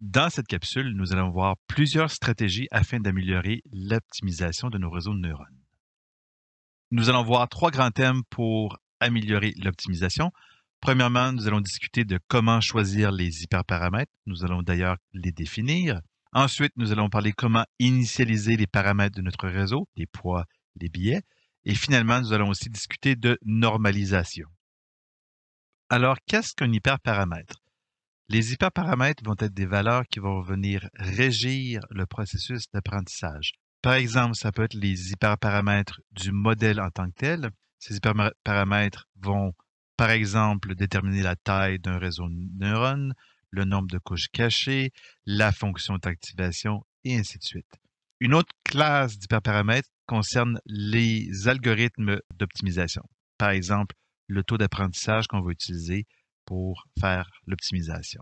Dans cette capsule, nous allons voir plusieurs stratégies afin d'améliorer l'optimisation de nos réseaux de neurones. Nous allons voir trois grands thèmes pour améliorer l'optimisation. Premièrement, nous allons discuter de comment choisir les hyperparamètres. Nous allons d'ailleurs les définir. Ensuite, nous allons parler comment initialiser les paramètres de notre réseau, les poids, les billets. Et finalement, nous allons aussi discuter de normalisation. Alors, qu'est-ce qu'un hyperparamètre? Les hyperparamètres vont être des valeurs qui vont venir régir le processus d'apprentissage. Par exemple, ça peut être les hyperparamètres du modèle en tant que tel. Ces hyperparamètres vont, par exemple, déterminer la taille d'un réseau de neurones, le nombre de couches cachées, la fonction d'activation, et ainsi de suite. Une autre classe d'hyperparamètres concerne les algorithmes d'optimisation. Par exemple, le taux d'apprentissage qu'on va utiliser pour faire l'optimisation.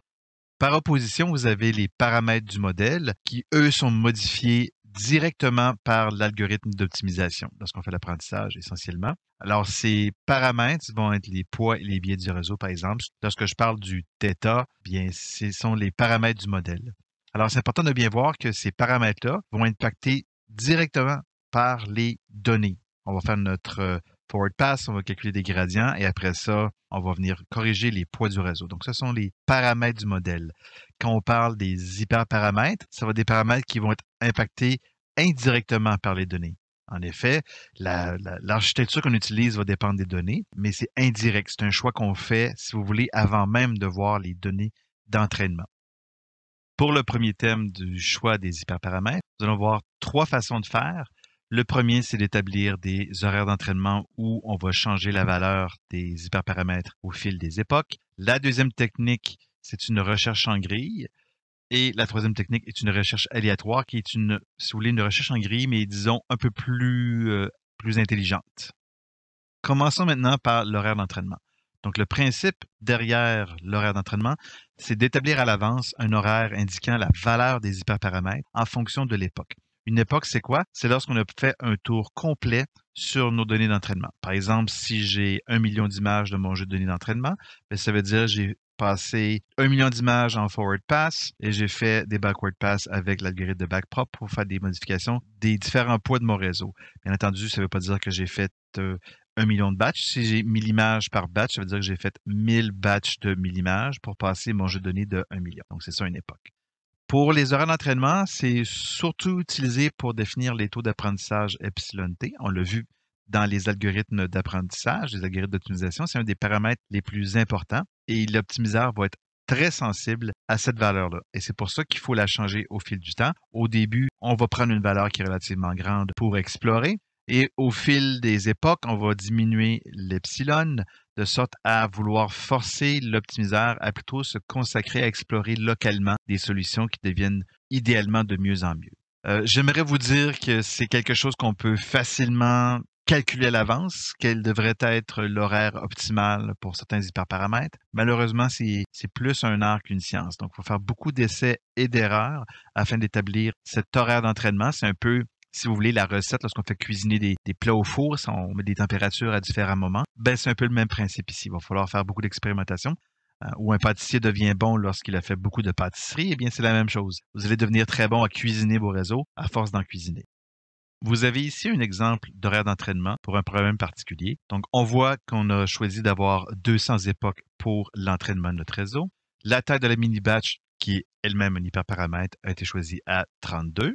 Par opposition, vous avez les paramètres du modèle qui, eux, sont modifiés directement par l'algorithme d'optimisation lorsqu'on fait l'apprentissage essentiellement. Alors, ces paramètres vont être les poids et les biais du réseau, par exemple. Lorsque je parle du θ, bien, ce sont les paramètres du modèle. Alors, c'est important de bien voir que ces paramètres-là vont être impactés directement par les données. On va faire notre euh, forward pass, on va calculer des gradients et après ça, on va venir corriger les poids du réseau. Donc, ce sont les paramètres du modèle. Quand on parle des hyperparamètres, ça va être des paramètres qui vont être impactés indirectement par les données. En effet, l'architecture qu'on utilise va dépendre des données, mais c'est indirect. C'est un choix qu'on fait, si vous voulez, avant même de voir les données d'entraînement. Pour le premier thème du choix des hyperparamètres, nous allons voir trois façons de faire. Le premier, c'est d'établir des horaires d'entraînement où on va changer la valeur des hyperparamètres au fil des époques. La deuxième technique, c'est une recherche en grille. Et la troisième technique est une recherche aléatoire qui est une, si vous voulez, une recherche en grille, mais disons un peu plus, euh, plus intelligente. Commençons maintenant par l'horaire d'entraînement. Donc, le principe derrière l'horaire d'entraînement, c'est d'établir à l'avance un horaire indiquant la valeur des hyperparamètres en fonction de l'époque. Une époque, c'est quoi? C'est lorsqu'on a fait un tour complet sur nos données d'entraînement. Par exemple, si j'ai un million d'images de mon jeu de données d'entraînement, ben, ça veut dire que j'ai passé un million d'images en forward pass et j'ai fait des backward pass avec l'algorithme de backprop pour faire des modifications des différents poids de mon réseau. Bien entendu, ça ne veut pas dire que j'ai fait euh, un million de batchs. Si j'ai 1000 images par batch, ça veut dire que j'ai fait 1000 batchs de 1000 images pour passer mon jeu de données de 1 million. Donc, c'est ça une époque. Pour les horaires d'entraînement, c'est surtout utilisé pour définir les taux d'apprentissage epsilon t. On l'a vu dans les algorithmes d'apprentissage, les algorithmes d'optimisation, c'est un des paramètres les plus importants et l'optimiseur va être très sensible à cette valeur-là. Et c'est pour ça qu'il faut la changer au fil du temps. Au début, on va prendre une valeur qui est relativement grande pour explorer. Et au fil des époques, on va diminuer l'epsilon de sorte à vouloir forcer l'optimiseur à plutôt se consacrer à explorer localement des solutions qui deviennent idéalement de mieux en mieux. Euh, j'aimerais vous dire que c'est quelque chose qu'on peut facilement calculer à l'avance quel devrait être l'horaire optimal pour certains hyperparamètres. Malheureusement, c'est plus un art qu'une science. Donc, il faut faire beaucoup d'essais et d'erreurs afin d'établir cet horaire d'entraînement. C'est un peu si vous voulez, la recette, lorsqu'on fait cuisiner des, plats au four, on met des températures à différents moments, ben, c'est un peu le même principe ici. Il va falloir faire beaucoup d'expérimentation. Euh, ou un pâtissier devient bon lorsqu'il a fait beaucoup de pâtisserie, eh bien, c'est la même chose. Vous allez devenir très bon à cuisiner vos réseaux à force d'en cuisiner. Vous avez ici un exemple d'horaire d'entraînement pour un problème particulier. Donc, on voit qu'on a choisi d'avoir 200 époques pour l'entraînement de notre réseau. La taille de la mini-batch, qui est elle-même un hyperparamètre, a été choisie à 32.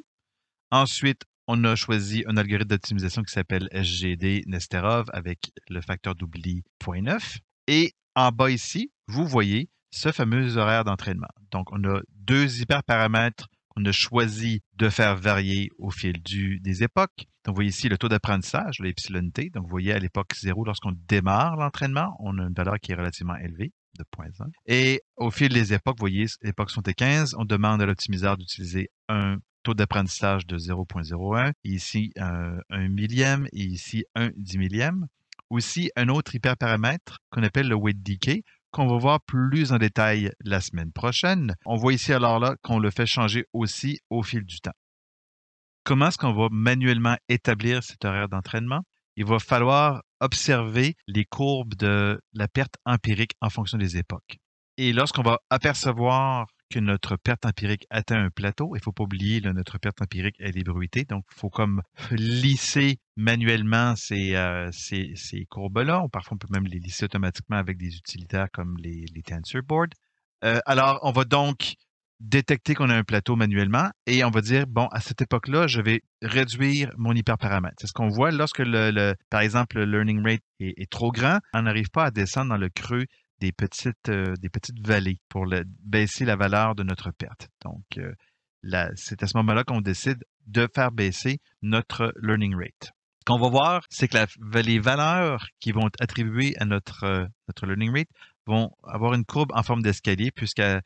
Ensuite, on a choisi un algorithme d'optimisation qui s'appelle SGD Nesterov avec le facteur d'oubli 0.9. Et en bas ici, vous voyez ce fameux horaire d'entraînement. Donc, on a deux hyperparamètres qu'on a choisi de faire varier au fil du, des époques. Donc, vous voyez ici le taux d'apprentissage, l'epsilon t. Donc, vous voyez à l'époque 0, lorsqu'on démarre l'entraînement, on a une valeur qui est relativement élevée de 0.1. Et au fil des époques, vous voyez, l'époque 75, on demande à l'optimiseur d'utiliser un taux d'apprentissage de 0.01, ici un, millième et ici un dix millième. Aussi, un autre hyperparamètre qu'on appelle le weight decay, qu'on va voir plus en détail la semaine prochaine. On voit ici alors là qu'on le fait changer aussi au fil du temps. Comment est-ce qu'on va manuellement établir cet horaire d'entraînement? Il va falloir observer les courbes de la perte empirique en fonction des époques. Et lorsqu'on va apercevoir notre perte empirique atteint un plateau. Il ne faut pas oublier, là, notre perte empirique, est bruitée. Donc, il faut comme lisser manuellement ces, euh, courbes-là. Parfois, on peut même les lisser automatiquement avec des utilitaires comme les, les TensorBoard. Euh, alors, on va donc détecter qu'on a un plateau manuellement et on va dire, bon, à cette époque-là, je vais réduire mon hyperparamètre. C'est ce qu'on voit lorsque, par exemple, le learning rate est trop grand, on n'arrive pas à descendre dans le creux des petites, euh, des petites vallées pour baisser la valeur de notre perte. Donc, euh, c'est à ce moment-là qu'on décide de faire baisser notre learning rate. Ce qu'on va voir, c'est que les valeurs qui vont être attribuées à notre, euh, notre learning rate vont avoir une courbe en forme d'escalier, puisqu'à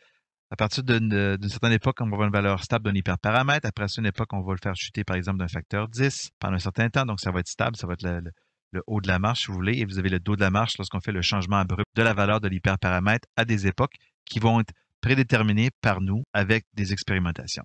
à partir d'une certaine époque, on va avoir une valeur stable d'un hyperparamètre. Après une époque, on va le faire chuter, par exemple, d'un facteur 10 pendant un certain temps. Donc, ça va être stable, ça va être le haut de la marche, si vous voulez, et vous avez le dos de la marche lorsqu'on fait le changement abrupt de la valeur de l'hyperparamètre à des époques qui vont être prédéterminées par nous avec des expérimentations.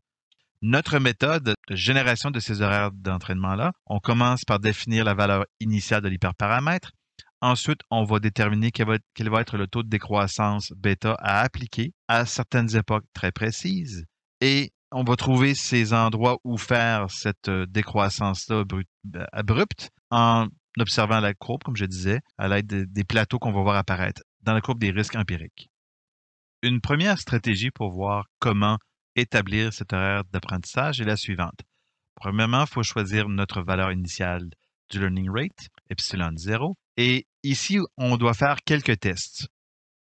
Notre méthode de génération de ces horaires d'entraînement-là, on commence par définir la valeur initiale de l'hyperparamètre. Ensuite, on va déterminer quel va, être, le taux de décroissance bêta à appliquer à certaines époques très précises. Et on va trouver ces endroits où faire cette euh, décroissance-là abrupte en observant la courbe, comme je disais, à l'aide des plateaux qu'on va voir apparaître dans la courbe des risques empiriques. Une première stratégie pour voir comment établir cet horaire d'apprentissage est la suivante. Premièrement, il faut choisir notre valeur initiale du learning rate, epsilon 0. Et ici, on doit faire quelques tests.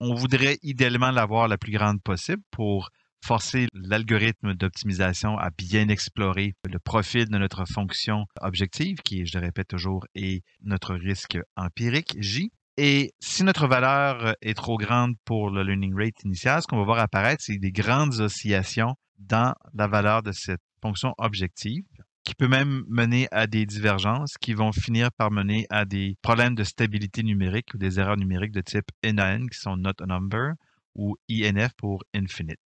On voudrait idéalement l'avoir la plus grande possible pour forcer l'algorithme d'optimisation à bien explorer le profil de notre fonction objective, qui, je le répète toujours, est notre risque empirique, J. Et si notre valeur est trop grande pour le learning rate initial, ce qu'on va voir apparaître, c'est des grandes oscillations dans la valeur de cette fonction objective qui peut même mener à des divergences qui vont finir par mener à des problèmes de stabilité numérique ou des erreurs numériques de type NaN qui sont not a number ou INF pour infinite.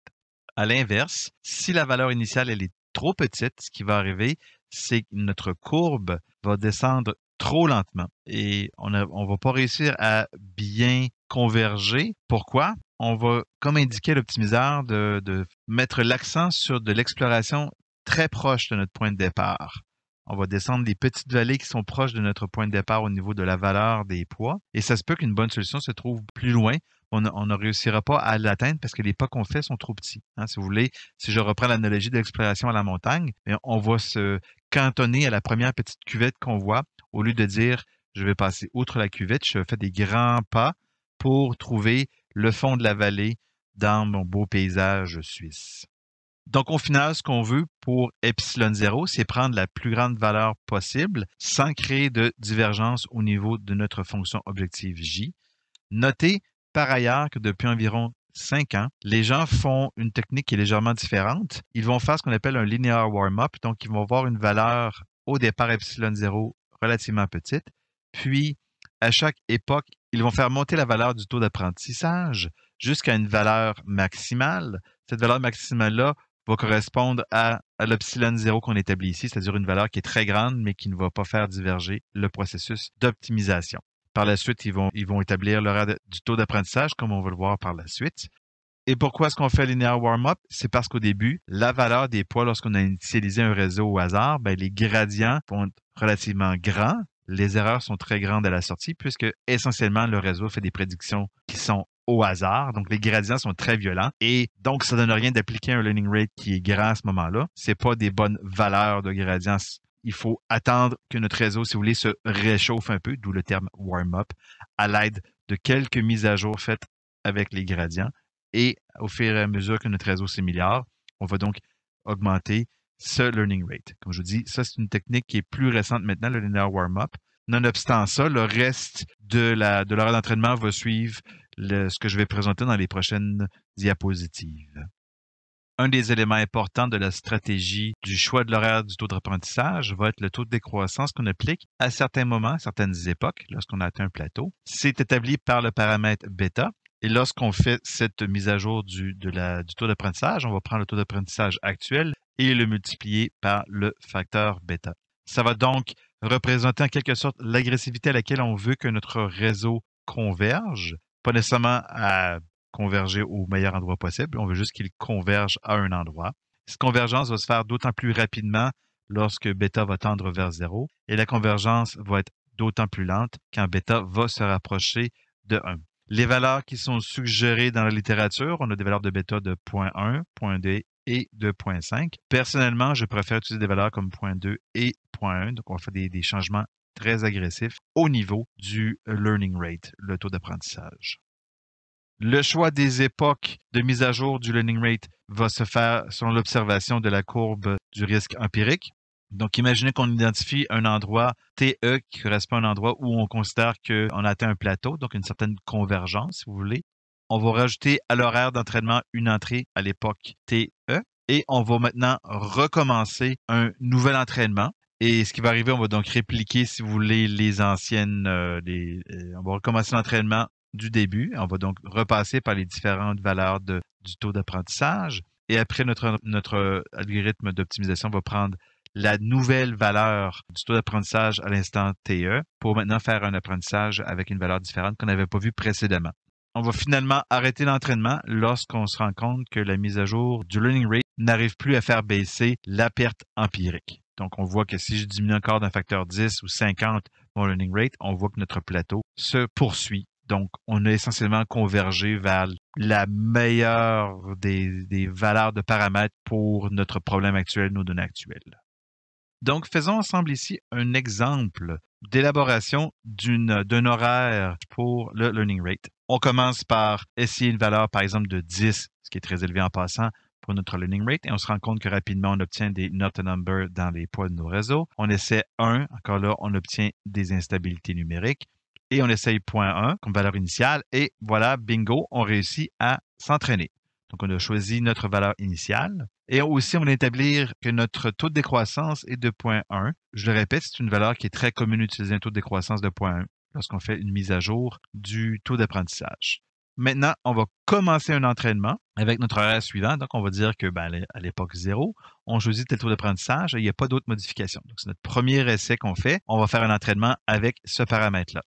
À l'inverse, si la valeur initiale est trop petite, ce qui va arriver, c'est que notre courbe va descendre trop lentement et on ne va pas réussir à bien converger. Pourquoi? On va, comme indiqué l'optimiseur, de, de mettre l'accent sur de l'exploration très proche de notre point de départ. On va descendre des petites vallées qui sont proches de notre point de départ au niveau de la valeur des poids. Et ça se peut qu'une bonne solution se trouve plus loin on, ne réussira pas à l'atteindre parce que les pas qu'on fait sont trop petits. Hein. Si vous voulez, si je reprends l'analogie de l'exploration à la montagne, on va se cantonner à la première petite cuvette qu'on voit au lieu de dire je vais passer outre la cuvette, je fais des grands pas pour trouver le fond de la vallée dans mon beau paysage suisse. Donc, au final, ce qu'on veut pour epsilon 0, c'est prendre la plus grande valeur possible sans créer de divergence au niveau de notre fonction objective J. Notez par ailleurs que depuis environ cinq ans, les gens font une technique qui est légèrement différente. Ils vont faire ce qu'on appelle un linear warm-up, donc ils vont avoir une valeur au départ epsilon 0 relativement petite, puis à chaque époque, ils vont faire monter la valeur du taux d'apprentissage jusqu'à une valeur maximale. Cette valeur maximale-là va correspondre à, à l'epsilon 0 qu'on établit ici, c'est-à-dire une valeur qui est très grande, mais qui ne va pas faire diverger le processus d'optimisation. Par la suite, ils vont, établir l'horaire du taux d'apprentissage, comme on va le voir par la suite. Et pourquoi est-ce qu'on fait linear warm-up? C'est parce qu'au début, la valeur des poids lorsqu'on a initialisé un réseau au hasard, ben, les gradients vont être relativement grands. Les erreurs sont très grandes à la sortie puisque essentiellement le réseau fait des prédictions qui sont au hasard. Donc, les gradients sont très violents. Et donc, ça ne donne rien d'appliquer un learning rate qui est grand à ce moment-là. C'est pas des bonnes valeurs de gradients il faut attendre que notre réseau, si vous voulez, se réchauffe un peu, d'où le terme warm-up, à l'aide de quelques mises à jour faites avec les gradients. Et au fur et à mesure que notre réseau s'améliore, on va donc augmenter ce learning rate. Comme je vous dis, ça, c'est une technique qui est plus récente maintenant, le linear warm-up. Nonobstant ça, le reste de l'heure de d'entraînement va suivre ce que je vais présenter dans les prochaines diapositives un des éléments importants de la stratégie du choix de l'horaire du taux d'apprentissage va être le taux de décroissance qu'on applique à certains moments, à certaines époques, lorsqu'on atteint un plateau. C'est établi par le paramètre bêta. Et lorsqu'on fait cette mise à jour du, du taux d'apprentissage, on va prendre le taux d'apprentissage actuel et le multiplier par le facteur bêta. Ça va donc représenter en quelque sorte l'agressivité à laquelle on veut que notre réseau converge, pas nécessairement à converger au meilleur endroit possible. On veut juste qu'il converge à un endroit. Cette convergence va se faire d'autant plus rapidement lorsque bêta va tendre vers zéro et la convergence va être d'autant plus lente quand bêta va se rapprocher de 1. Les valeurs qui sont suggérées dans la littérature, on a des valeurs de bêta de 0.1, 0.2 et de 0.5. Personnellement, je préfère utiliser des valeurs comme 0.2 et 0.1, donc on fait des changements très agressifs au niveau du learning rate, le taux d'apprentissage. Le choix des époques de mise à jour du learning rate va se faire selon l'observation de la courbe du risque empirique. Donc, imaginez qu'on identifie un endroit TE qui correspond à un endroit où on considère qu'on a atteint un plateau, donc une certaine convergence, si vous voulez. On va rajouter à l'horaire d'entraînement une entrée à l'époque TE et on va maintenant recommencer un nouvel entraînement. Et ce qui va arriver, on va donc répliquer, si vous voulez, les anciennes, euh, euh, on va recommencer l'entraînement du début. On va donc repasser par les différentes valeurs du taux d'apprentissage. Et après, notre, notre algorithme d'optimisation va prendre la nouvelle valeur du taux d'apprentissage à l'instant TE pour maintenant faire un apprentissage avec une valeur différente qu'on n'avait pas vue précédemment. On va finalement arrêter l'entraînement lorsqu'on se rend compte que la mise à jour du learning rate n'arrive plus à faire baisser la perte empirique. Donc, on voit que si je diminue encore d'un facteur 10 ou 50 mon learning rate, on voit que notre plateau se poursuit. Donc, on a essentiellement convergé vers la meilleure des, valeurs de paramètres pour notre problème actuel, nos données actuelles. Donc, faisons ensemble ici un exemple d'élaboration d'un horaire pour le learning rate. On commence par essayer une valeur, par exemple, de 10, ce qui est très élevé en passant, pour notre learning rate, et on se rend compte que rapidement, on obtient des not number dans les poids de nos réseaux. On essaie 1, encore là, on obtient des instabilités numériques, et on essaye 0.1 comme valeur initiale, et voilà, bingo, on réussit à s'entraîner. Donc, on a choisi notre valeur initiale. Et aussi, on va établir que notre taux de décroissance est de 0.1. Je le répète, c'est une valeur qui est très commune d'utiliser un taux de décroissance de 0.1 lorsqu'on fait une mise à jour du taux d'apprentissage. Maintenant, on va commencer un entraînement avec notre horaire suivant. Donc, on va dire que ben, à l'époque 0, on choisit tel taux d'apprentissage et il n'y a pas d'autres modifications. Donc, c'est notre premier essai qu'on fait. On va faire un entraînement avec ce paramètre-là.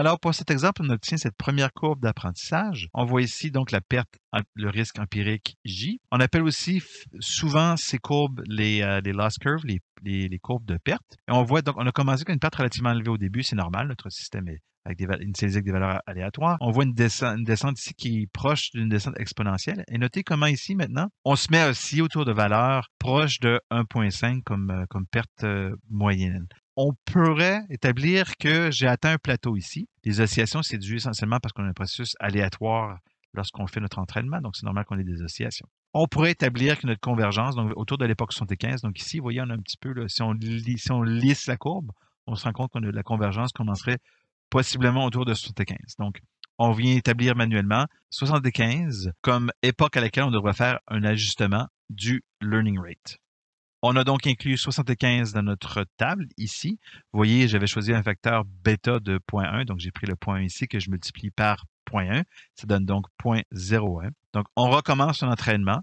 Alors, pour cet exemple, on obtient cette première courbe d'apprentissage. On voit ici donc la perte, le risque empirique J. On appelle aussi souvent ces courbes les, euh, loss curves, les, les, courbes de perte. Et on voit donc, on a commencé avec une perte relativement élevée au début, c'est normal, notre système est avec des, avec des valeurs aléatoires. On voit une descente, ici qui est proche d'une descente exponentielle. Et notez comment ici, maintenant, on se met aussi autour de valeurs proches de 1.5 comme, euh, comme perte euh, moyenne on pourrait établir que j'ai atteint un plateau ici. Les oscillations, c'est dû essentiellement parce qu'on a un processus aléatoire lorsqu'on fait notre entraînement, donc c'est normal qu'on ait des oscillations. On pourrait établir que notre convergence, donc autour de l'époque 75, donc ici, vous voyez, on a un petit peu, si, on lisse la courbe, on se rend compte que la convergence commencerait possiblement autour de 75. Donc, on vient établir manuellement 75 comme époque à laquelle on devrait faire un ajustement du learning rate. On a donc inclus 75 dans notre table ici. Vous voyez, j'avais choisi un facteur bêta de 0.1, donc j'ai pris le point ici que je multiplie par 0.1. Ça donne donc 0.01. Donc, on recommence un entraînement.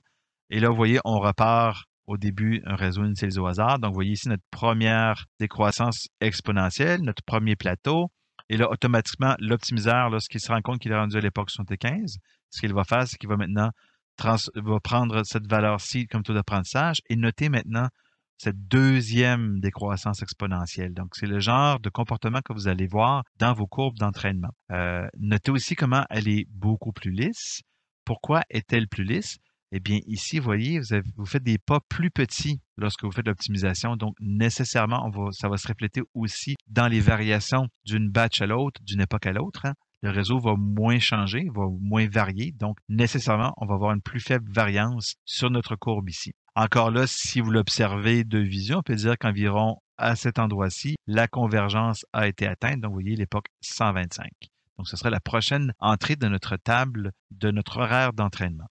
Et là, vous voyez, on repart au début un réseau initialisé au hasard. Donc, vous voyez ici notre première décroissance exponentielle, notre premier plateau. Et là, automatiquement, l'optimiseur, lorsqu'il se rend compte qu'il est rendu à l'époque 75, ce qu'il va faire, c'est qu'il va maintenant prendre cette valeur-ci comme taux d'apprentissage et noter maintenant cette deuxième décroissance exponentielle. Donc, c'est le genre de comportement que vous allez voir dans vos courbes d'entraînement. Euh, notez aussi comment elle est beaucoup plus lisse. Pourquoi est-elle plus lisse? Eh bien, ici, vous voyez, vous, faites des pas plus petits lorsque vous faites l'optimisation. Donc, nécessairement, ça va se refléter aussi dans les variations d'une batch à l'autre, d'une époque à l'autre. Hein le réseau va moins changer, va moins varier. Donc, nécessairement, on va avoir une plus faible variance sur notre courbe ici. Encore là, si vous l'observez de vision, on peut dire qu'environ à cet endroit-ci, la convergence a été atteinte. Donc, vous voyez l'époque 125. Donc, ce serait la prochaine entrée de notre table de notre horaire d'entraînement.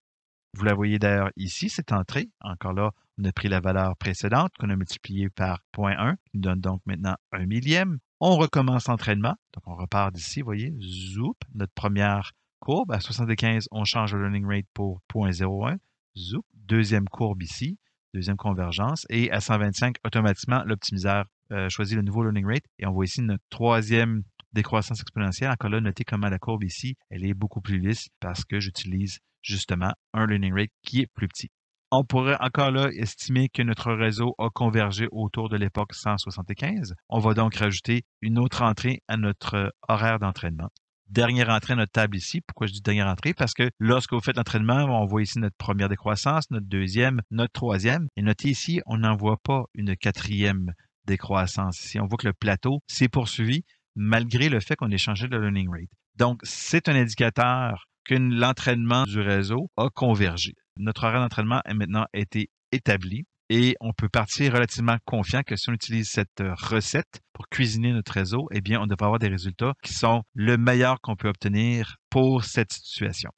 Vous la voyez d'ailleurs ici, cette entrée. Encore là, on a pris la valeur précédente qu'on a multipliée par 0.1, qui nous donne donc maintenant un millième. On recommence l'entraînement. Donc, on repart d'ici, vous voyez, zoup, notre première courbe. À 75, on change le learning rate pour 0.01. Zoup, deuxième courbe ici, deuxième convergence. Et à 125, automatiquement, l'optimiseur euh, choisit le nouveau learning rate. Et on voit ici notre troisième décroissance exponentielle. Encore là, notez comment la courbe ici, elle est beaucoup plus lisse parce que j'utilise justement un learning rate qui est plus petit. On pourrait encore là estimer que notre réseau a convergé autour de l'époque 175. On va donc rajouter une autre entrée à notre horaire d'entraînement dernière entrée à notre table ici. Pourquoi je dis dernière entrée? Parce que lorsque vous faites l'entraînement, on voit ici notre première décroissance, notre deuxième, notre troisième. Et notez ici, on n'en voit pas une quatrième décroissance. Ici, on voit que le plateau s'est poursuivi malgré le fait qu'on ait changé de learning rate. Donc, c'est un indicateur que l'entraînement du réseau a convergé. Notre horaire d'entraînement a maintenant été établi et on peut partir relativement confiant que si on utilise cette euh, recette pour cuisiner notre réseau, eh bien, on devrait avoir des résultats qui sont le meilleur qu'on peut obtenir pour cette situation.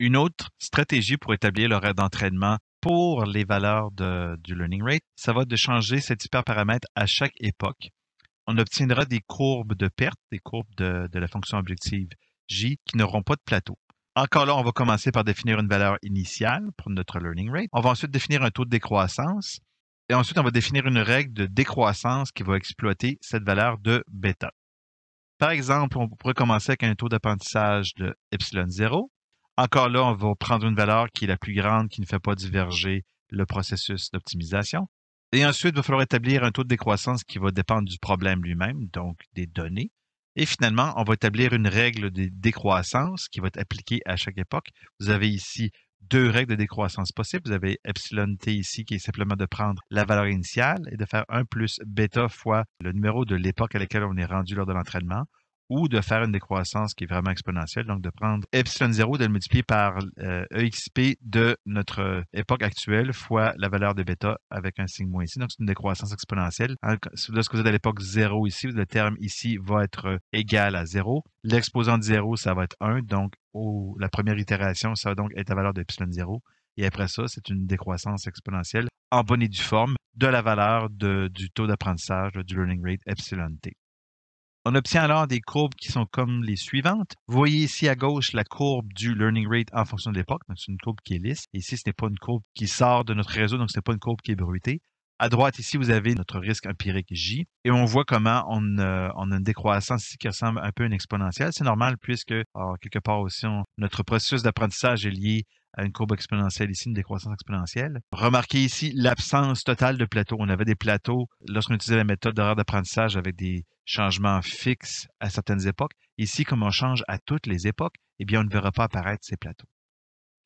Une autre stratégie pour établir l'horaire d'entraînement pour les valeurs du learning rate, ça va de changer cet hyperparamètre à chaque époque. On obtiendra des courbes de perte, des courbes de, de la fonction objective J qui n'auront pas de plateau. Encore là, on va commencer par définir une valeur initiale pour notre learning rate. On va ensuite définir un taux de décroissance. Et ensuite, on va définir une règle de décroissance qui va exploiter cette valeur de bêta. Par exemple, on pourrait commencer avec un taux d'apprentissage de epsilon 0. Encore là, on va prendre une valeur qui est la plus grande, qui ne fait pas diverger le processus d'optimisation. Et ensuite, il va falloir établir un taux de décroissance qui va dépendre du problème lui-même, donc des données. Et finalement, on va établir une règle de décroissance qui va être appliquée à chaque époque. Vous avez ici deux règles de décroissance possibles. Vous avez epsilon t ici qui est simplement de prendre la valeur initiale et de faire 1 plus bêta fois le numéro de l'époque à laquelle on est rendu lors de l'entraînement ou de faire une décroissance qui est vraiment exponentielle, donc de prendre epsilon 0, de le multiplier par euh, EXP de notre euh, époque actuelle fois la valeur de bêta avec un signe moins ici. Donc, c'est une décroissance exponentielle. Lorsque vous êtes à l'époque 0 ici, le terme ici va être euh, égal à 0. L'exposant de 0, ça va être 1. Donc, la première itération, ça va donc être la valeur de epsilon 0. Et après ça, c'est une décroissance exponentielle en bonne et due forme de la valeur du taux d'apprentissage du learning rate epsilon t. On obtient alors des courbes qui sont comme les suivantes. Vous voyez ici à gauche la courbe du learning rate en fonction de l'époque. C'est une courbe qui est lisse. ici, ce n'est pas une courbe qui sort de notre réseau, donc ce n'est pas une courbe qui est bruitée. À droite, ici, vous avez notre risque empirique J. Et on voit comment on, euh, a une décroissance ici qui ressemble un peu à une exponentielle. C'est normal puisque, quelque part aussi, notre processus d'apprentissage est lié à une courbe exponentielle ici, une décroissance exponentielle. Remarquez ici l'absence totale de plateaux. On avait des plateaux lorsqu'on utilisait la méthode d'horaire d'apprentissage avec des changements fixes à certaines époques. Ici, comme on change à toutes les époques, eh bien, on ne verra pas apparaître ces plateaux.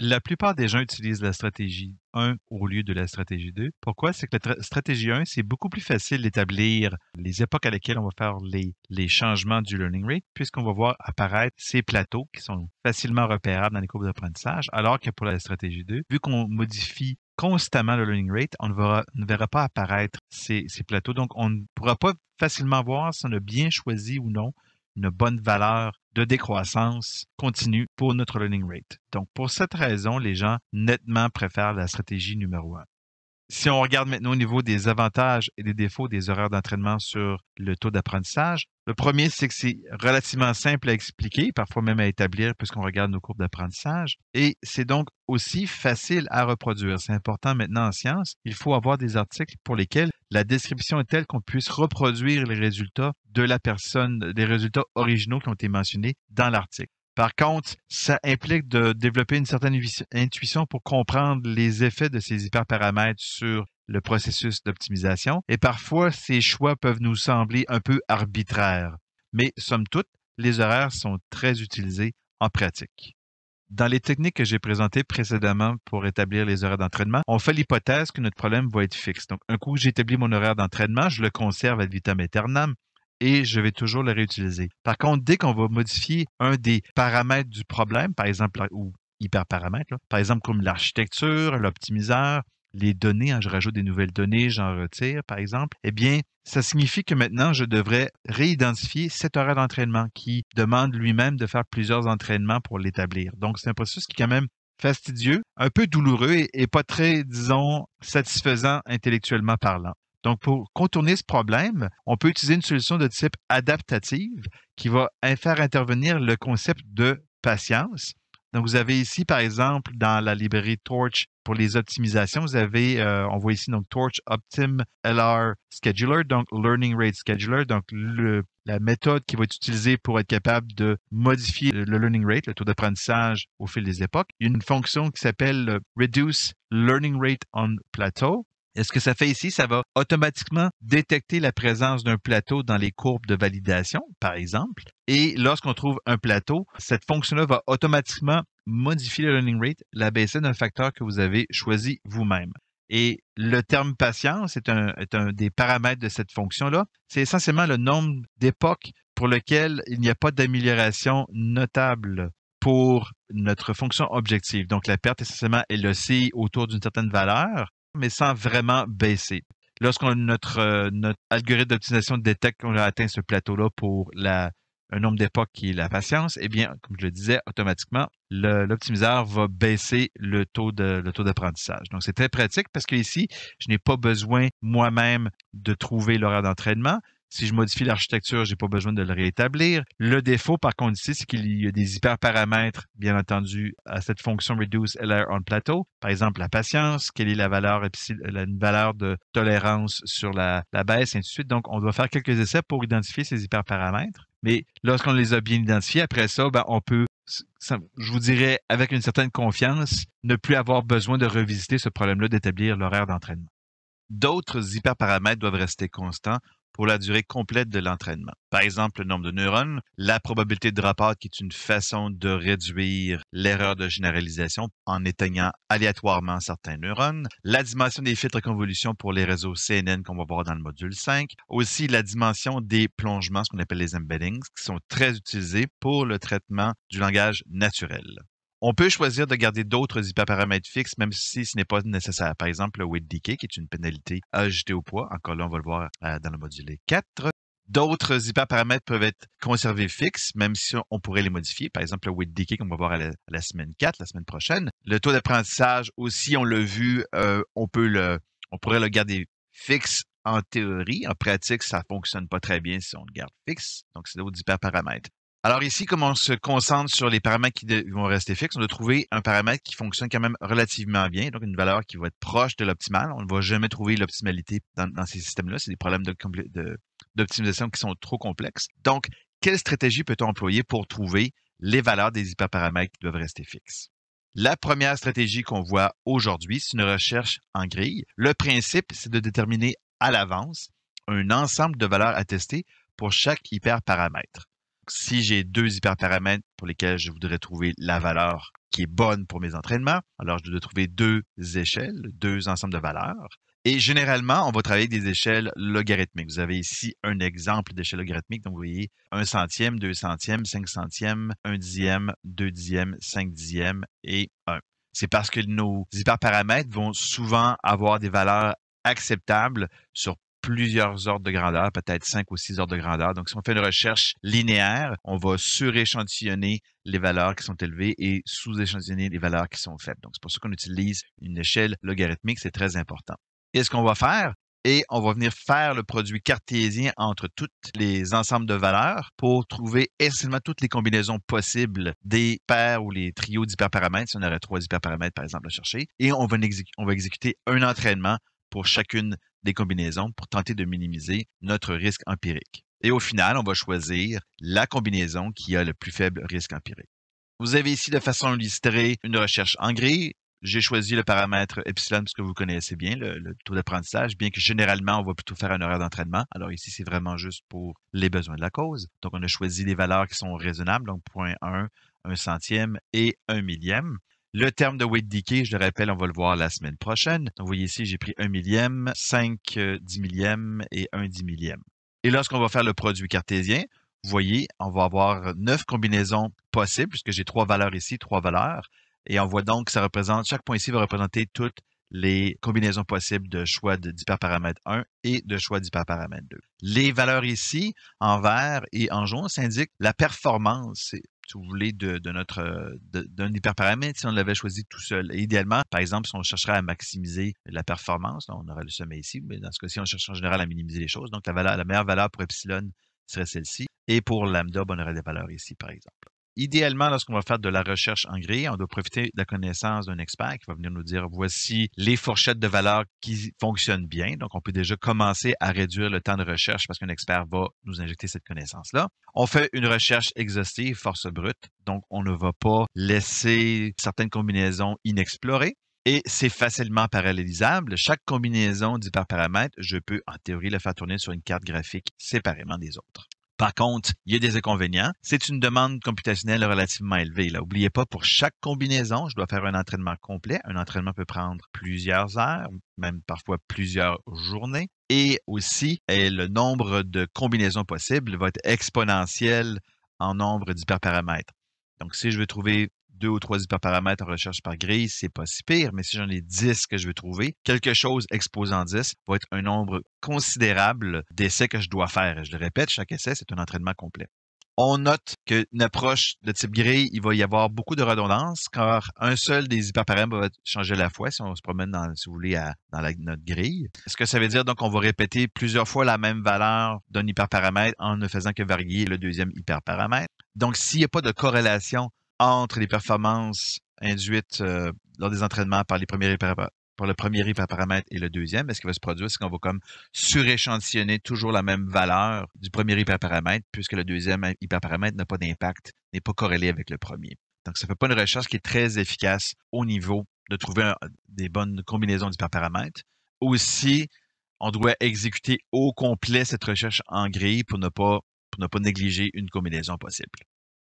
La plupart des gens utilisent la stratégie 1 au lieu de la stratégie 2. Pourquoi? C'est que la stratégie 1, c'est beaucoup plus facile d'établir les époques à lesquelles on va faire les, changements du learning rate, puisqu'on va voir apparaître ces plateaux qui sont facilement repérables dans les courbes d'apprentissage, alors que pour la stratégie 2, vu qu'on modifie constamment le learning rate, on ne verra, ne verra pas apparaître ces, ces plateaux. Donc, on ne pourra pas facilement voir si on a bien choisi ou non une bonne valeur de décroissance continue pour notre learning rate. Donc, pour cette raison, les gens nettement préfèrent la stratégie numéro un. Si on regarde maintenant au niveau des avantages et des défauts des horaires d'entraînement sur le taux d'apprentissage, le premier, c'est que c'est relativement simple à expliquer, parfois même à établir puisqu'on regarde nos courbes d'apprentissage. Et c'est donc aussi facile à reproduire. C'est important maintenant en science. Il faut avoir des articles pour lesquels la description est telle qu'on puisse reproduire les résultats de la personne, des résultats originaux qui ont été mentionnés dans l'article. Par contre, ça implique de développer une certaine intuition pour comprendre les effets de ces hyperparamètres sur le processus d'optimisation. Et parfois, ces choix peuvent nous sembler un peu arbitraires. Mais somme toute, les horaires sont très utilisés en pratique. Dans les techniques que j'ai présentées précédemment pour établir les horaires d'entraînement, on fait l'hypothèse que notre problème va être fixe. Donc, un coup j'établis mon horaire d'entraînement, je le conserve ad vitam aeternam et je vais toujours le réutiliser. Par contre, dès qu'on va modifier un des paramètres du problème, par exemple, ou hyperparamètres, par exemple comme l'architecture, l'optimiseur, les données, hein, je rajoute des nouvelles données, j'en retire, par exemple, eh bien, ça signifie que maintenant, je devrais réidentifier cet horaire d'entraînement qui demande lui-même de faire plusieurs entraînements pour l'établir. Donc, c'est un processus qui est quand même fastidieux, un peu douloureux et pas très, disons, satisfaisant intellectuellement parlant. Donc, pour contourner ce problème, on peut utiliser une solution de type adaptative qui va faire intervenir le concept de patience. Donc, vous avez ici, par exemple, dans la librairie Torch pour les optimisations, vous avez, euh, on voit ici donc Torch Optim LR Scheduler, donc Learning Rate Scheduler. Donc, la méthode qui va être utilisée pour être capable de modifier le learning rate, le taux d'apprentissage au fil des époques. Une fonction qui s'appelle Reduce Learning Rate on Plateau. Et ce que ça fait ici, ça va automatiquement détecter la présence d'un plateau dans les courbes de validation, par exemple. Et lorsqu'on trouve un plateau, cette fonction-là va automatiquement modifier le learning rate, l'abaisser d'un facteur que vous avez choisi vous-même. Et le terme patience est un, des paramètres de cette fonction-là. C'est essentiellement le nombre d'époques pour lequel il n'y a pas d'amélioration notable pour notre fonction objective. Donc, la perte essentiellement est aussi autour d'une certaine valeur, mais sans vraiment baisser. Lorsqu'on notre, euh, notre algorithme d'optimisation détecte qu'on a atteint ce plateau-là pour un nombre d'époques qui est la patience, eh bien, comme je le disais, automatiquement, l'optimiseur va baisser le taux de le taux d'apprentissage. Donc, c'est très pratique parce que ici, je n'ai pas besoin moi-même de trouver l'horaire d'entraînement. Si je modifie l'architecture, j'ai pas besoin de le réétablir. Le défaut, par contre, ici, c'est qu'il y a des hyperparamètres, bien entendu, à cette fonction reduce LR on plateau. Par exemple, la patience, quelle est la valeur, la valeur de tolérance sur la, la baisse, et ainsi de suite. Donc, on doit faire quelques essais pour identifier ces hyperparamètres. Mais lorsqu'on les a bien identifiés, après ça, ben, on peut, je vous dirais, avec une certaine confiance, ne plus avoir besoin de revisiter ce problème-là d'établir l'horaire d'entraînement. D'autres hyperparamètres doivent rester constants pour la durée complète de l'entraînement. Par exemple, le nombre de neurones, la probabilité de dropout, qui est une façon de réduire l'erreur de généralisation en éteignant aléatoirement certains neurones, la dimension des filtres convolution pour les réseaux CNN qu'on va voir dans le module 5, aussi la dimension des plongements, ce qu'on appelle les embeddings, qui sont très utilisés pour le traitement du langage naturel. On peut choisir de garder d'autres hyperparamètres fixes, même si ce n'est pas nécessaire. Par exemple, le weight decay, qui est une pénalité ajoutée au poids. Encore là, on va le voir euh, dans le module 4. D'autres hyperparamètres peuvent être conservés fixes, même si on pourrait les modifier. Par exemple, le weight decay, qu'on va voir à la, semaine 4, la semaine prochaine. Le taux d'apprentissage aussi, on l'a vu, euh, on peut le, on pourrait le garder fixe en théorie. En pratique, ça fonctionne pas très bien si on le garde fixe. Donc, c'est d'autres hyperparamètres. Alors ici, comme on se concentre sur les paramètres qui vont rester fixes, on doit trouver un paramètre qui fonctionne quand même relativement bien, donc une valeur qui va être proche de l'optimal. On ne va jamais trouver l'optimalité dans, ces systèmes-là. C'est des problèmes d'optimisation qui sont trop complexes. Donc, quelle stratégie peut-on employer pour trouver les valeurs des hyperparamètres qui doivent rester fixes? La première stratégie qu'on voit aujourd'hui, c'est une recherche en grille. Le principe, c'est de déterminer à l'avance un ensemble de valeurs à tester pour chaque hyperparamètre si j'ai deux hyperparamètres pour lesquels je voudrais trouver la valeur qui est bonne pour mes entraînements, alors je dois trouver deux échelles, deux ensembles de valeurs. Et généralement, on va travailler avec des échelles logarithmiques. Vous avez ici un exemple d'échelle logarithmique. Donc, vous voyez un centième, deux centièmes, cinq centièmes, un dixième, deux dixièmes, cinq dixièmes et un. C'est parce que nos hyperparamètres vont souvent avoir des valeurs acceptables sur plusieurs ordres de grandeur, peut-être cinq ou six ordres de grandeur. Donc, si on fait une recherche linéaire, on va suréchantillonner les valeurs qui sont élevées et sous-échantillonner les valeurs qui sont faibles. Donc, c'est pour ça qu'on utilise une échelle logarithmique, c'est très important. Et ce qu'on va faire, et on va venir faire le produit cartésien entre tous les ensembles de valeurs pour trouver essentiellement toutes les combinaisons possibles des paires ou les trios d'hyperparamètres, si on aurait trois hyperparamètres par exemple à chercher, et on va, on va exécuter un entraînement pour chacune des combinaisons pour tenter de minimiser notre risque empirique. Et au final, on va choisir la combinaison qui a le plus faible risque empirique. Vous avez ici de façon illustrée une recherche en gris. J'ai choisi le paramètre epsilon parce que vous connaissez bien le, taux d'apprentissage, bien que généralement, on va plutôt faire un horaire d'entraînement. Alors ici, c'est vraiment juste pour les besoins de la cause. Donc, on a choisi les valeurs qui sont raisonnables, donc 0.1, 1 centième et 1 millième. Le terme de weight decay, je le rappelle, on va le voir la semaine prochaine. Donc, vous voyez ici, j'ai pris 1 millième, 5 euh, dix millièmes et 1 dix millième. Et lorsqu'on va faire le produit cartésien, vous voyez, on va avoir neuf combinaisons possibles, puisque j'ai trois valeurs ici, trois valeurs. Et on voit donc que ça représente, chaque point ici va représenter toutes les combinaisons possibles de choix d'hyperparamètre 1 et de choix d'hyperparamètre 2. Les valeurs ici, en vert et en jaune, s'indiquent la performance si vous voulez, de, notre d'un hyperparamètre si on l'avait choisi tout seul. idéalement, par exemple, si on chercherait à maximiser la performance, on aurait le sommet ici, mais dans ce cas-ci, on cherche en général à minimiser les choses. Donc, la, valeur, la meilleure valeur pour epsilon serait celle-ci. Et pour lambda, ben, on aurait des valeurs ici, par exemple. Idéalement, lorsqu'on va faire de la recherche en grille, on doit profiter de la connaissance d'un expert qui va venir nous dire voici les fourchettes de valeurs qui fonctionnent bien. Donc, on peut déjà commencer à réduire le temps de recherche parce qu'un expert va nous injecter cette connaissance-là. On fait une recherche exhaustive, force brute. Donc, on ne va pas laisser certaines combinaisons inexplorées et c'est facilement parallélisable. Chaque combinaison d'hyperparamètres, je peux en théorie la faire tourner sur une carte graphique séparément des autres. Par contre, il y a des inconvénients. C'est une demande computationnelle relativement élevée. N'oubliez pas, pour chaque combinaison, je dois faire un entraînement complet. Un entraînement peut prendre plusieurs heures, même parfois plusieurs journées. Et aussi, le nombre de combinaisons possibles va être exponentiel en nombre d'hyperparamètres. Donc, si je veux trouver deux ou trois hyperparamètres en recherche par grille, c'est pas si pire, mais si j'en ai 10 que je veux trouver, quelque chose exposant 10 va être un nombre considérable d'essais que je dois faire. Je le répète, chaque essai, c'est un entraînement complet. On note qu'une approche de type grille, il va y avoir beaucoup de redondance, car un seul des hyperparamètres va changer à la fois si on se promène dans, si vous voulez, dans notre grille. Ce que ça veut dire, donc, on va répéter plusieurs fois la même valeur d'un hyperparamètre en ne faisant que varier le deuxième hyperparamètre? Donc, s'il n'y a pas de corrélation entre les performances induites euh, lors des entraînements par les premiers le premier hyperparamètre et le deuxième, ce qui va se produire, c'est qu'on va comme suréchantillonner toujours la même valeur du premier hyperparamètre, puisque le deuxième hyperparamètre n'a pas d'impact, n'est pas corrélé avec le premier. Donc, ça ne fait pas une recherche qui est très efficace au niveau de trouver des bonnes combinaisons d'hyperparamètres. Aussi, on doit exécuter au complet cette recherche en grille pour ne pas négliger une combinaison possible.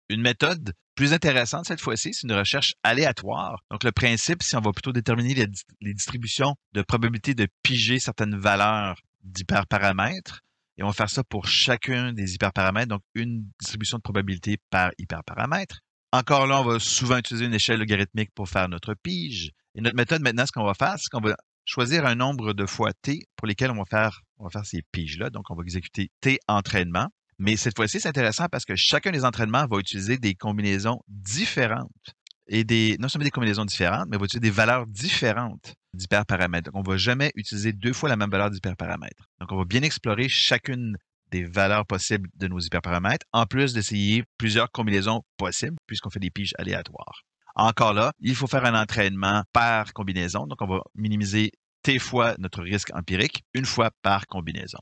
Une méthode plus intéressante cette fois-ci, c'est une recherche aléatoire. Donc, le principe, si on va plutôt déterminer les, distributions de probabilité de piger certaines valeurs d'hyperparamètres, et on va faire ça pour chacun des hyperparamètres, donc une distribution de probabilité par hyperparamètre. Encore là, on va souvent utiliser une échelle logarithmique pour faire notre pige. Et notre méthode maintenant, ce qu'on va faire, c'est qu'on va choisir un nombre de fois t pour lesquels on va faire, on va faire ces piges-là. Donc, on va exécuter t entraînement. Mais cette fois-ci, c'est intéressant parce que chacun des entraînements va utiliser des combinaisons différentes et des, non seulement des combinaisons différentes, mais va utiliser des valeurs différentes d'hyperparamètres. Donc, on ne va jamais utiliser deux fois la même valeur d'hyperparamètre. Donc, on va bien explorer chacune des valeurs possibles de nos hyperparamètres, en plus d'essayer plusieurs combinaisons possibles, puisqu'on fait des piges aléatoires. Encore là, il faut faire un entraînement par combinaison. Donc, on va minimiser T fois notre risque empirique, une fois par combinaison.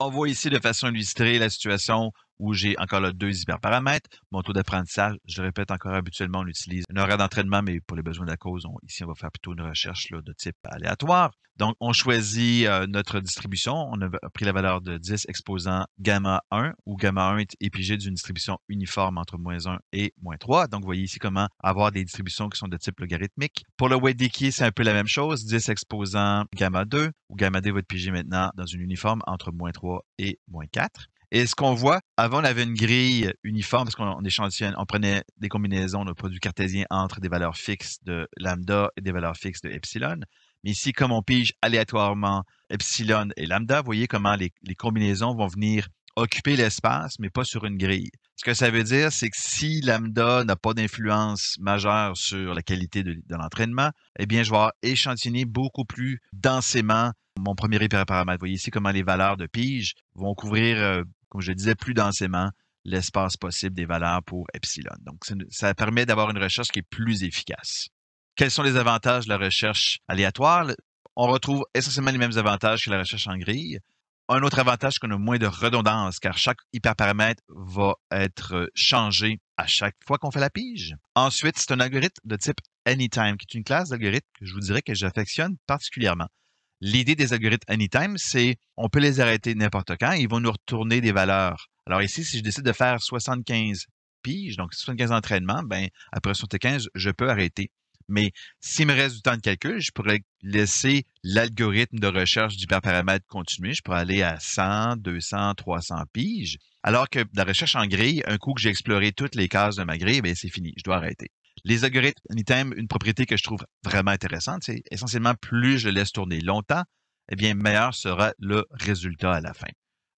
On voit ici de façon illustrée la situation où j'ai encore deux hyperparamètres. Mon taux d'apprentissage, je le répète encore habituellement, on utilise un horaire d'entraînement, mais pour les besoins de la cause, ici, on va faire plutôt une recherche de type aléatoire. Donc, on choisit euh, notre distribution. On a pris la valeur de 10 exposant gamma 1, où gamma 1 est épigé d'une distribution uniforme entre moins 1 et moins 3. Donc, vous voyez ici comment avoir des distributions qui sont de type logarithmique. Pour le weight decay, c'est un peu la même chose. 10 exposant gamma 2, où gamma 2 va être pigé maintenant dans une uniforme entre moins 3 et moins 4. Et ce qu'on voit, avant, on avait une grille uniforme parce qu'on échantillonnait, on prenait des combinaisons de produits cartésiens entre des valeurs fixes de lambda et des valeurs fixes de epsilon. Mais ici, comme on pige aléatoirement epsilon et lambda, vous voyez comment les, combinaisons vont venir occuper l'espace, mais pas sur une grille. Ce que ça veut dire, c'est que si lambda n'a pas d'influence majeure sur la qualité de, l'entraînement, eh bien, je vais échantillonner beaucoup plus densément mon premier hyperparamètre. Vous voyez ici comment les valeurs de pige vont couvrir euh, comme je disais, plus densément l'espace possible des valeurs pour epsilon. Donc, ça permet d'avoir une recherche qui est plus efficace. Quels sont les avantages de la recherche aléatoire? On retrouve essentiellement les mêmes avantages que la recherche en grille. Un autre avantage, c'est qu'on a moins de redondance, car chaque hyperparamètre va être changé à chaque fois qu'on fait la pige. Ensuite, c'est un algorithme de type Anytime, qui est une classe d'algorithmes que je vous dirais que j'affectionne particulièrement. L'idée des algorithmes anytime, c'est on peut les arrêter n'importe quand, ils vont nous retourner des valeurs. Alors ici, si je décide de faire 75 piges, donc 75 entraînements, ben après 75, je peux arrêter. Mais s'il me reste du temps de calcul, je pourrais laisser l'algorithme de recherche d'hyperparamètres continuer. Je pourrais aller à 100, 200, 300 piges. Alors que la recherche en grille, un coup que j'ai exploré toutes les cases de ma grille, ben c'est fini, je dois arrêter. Les algorithmes Anytime, une propriété que je trouve vraiment intéressante, c'est essentiellement plus je laisse tourner longtemps, eh bien, meilleur sera le résultat à la fin.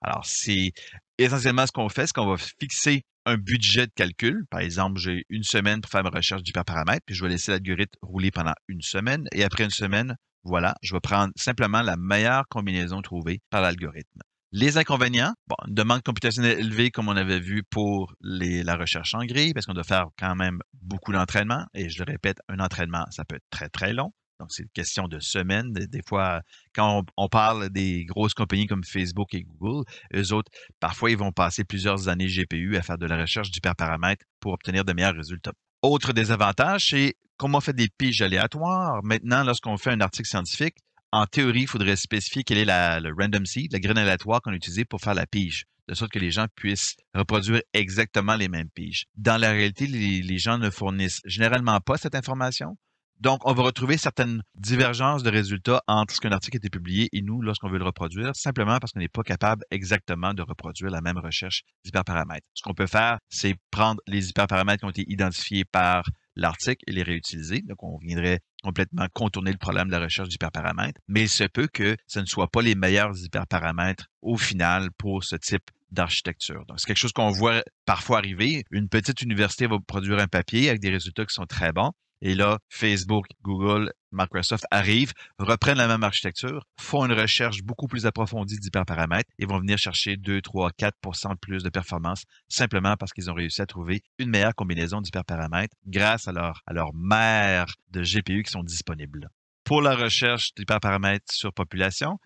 Alors, c'est essentiellement ce qu'on fait, c'est qu'on va fixer un budget de calcul. Par exemple, j'ai une semaine pour faire ma recherche d'hyperparamètres, puis je vais laisser l'algorithme rouler pendant une semaine. Et après une semaine, voilà, je vais prendre simplement la meilleure combinaison trouvée par l'algorithme. Les inconvénients, une demande computationnelle élevée comme on avait vu pour la recherche en gris, parce qu'on doit faire quand même beaucoup d'entraînement. Et je le répète, un entraînement, ça peut être très, très long. Donc, c'est une question de semaines. Des, fois, quand on, parle des grosses compagnies comme Facebook et Google, eux autres, parfois, ils vont passer plusieurs années GPU à faire de la recherche d'hyperparamètres pour obtenir de meilleurs résultats. Autre désavantage, c'est comme on fait des piges aléatoires. Maintenant, lorsqu'on fait un article scientifique, en théorie, il faudrait spécifier quel est le random seed, la graine aléatoire qu'on utilise pour faire la pige, de sorte que les gens puissent reproduire exactement les mêmes piges. Dans la réalité, les, les gens ne fournissent généralement pas cette information. Donc, on va retrouver certaines divergences de résultats entre ce qu'un article a été publié et nous lorsqu'on veut le reproduire, simplement parce qu'on n'est pas capable exactement de reproduire la même recherche d'hyperparamètres. Ce qu'on peut faire, c'est prendre les hyperparamètres qui ont été identifiés par l'article et les réutiliser. Donc, on viendrait complètement contourner le problème de la recherche d'hyperparamètres, mais il se peut que ce ne soit pas les meilleurs hyperparamètres au final pour ce type d'architecture. Donc, c'est quelque chose qu'on voit parfois arriver. Une petite université va produire un papier avec des résultats qui sont très bons. Et là, Facebook, Google, Microsoft arrivent, reprennent la même architecture, font une recherche beaucoup plus approfondie d'hyperparamètres et vont venir chercher 2, 3, 4% de plus de performance simplement parce qu'ils ont réussi à trouver une meilleure combinaison d'hyperparamètres grâce à leur, à leur mère de GPU qui sont disponibles. Pour la recherche d'hyperparamètres sur population,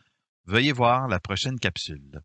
veuillez voir la prochaine capsule.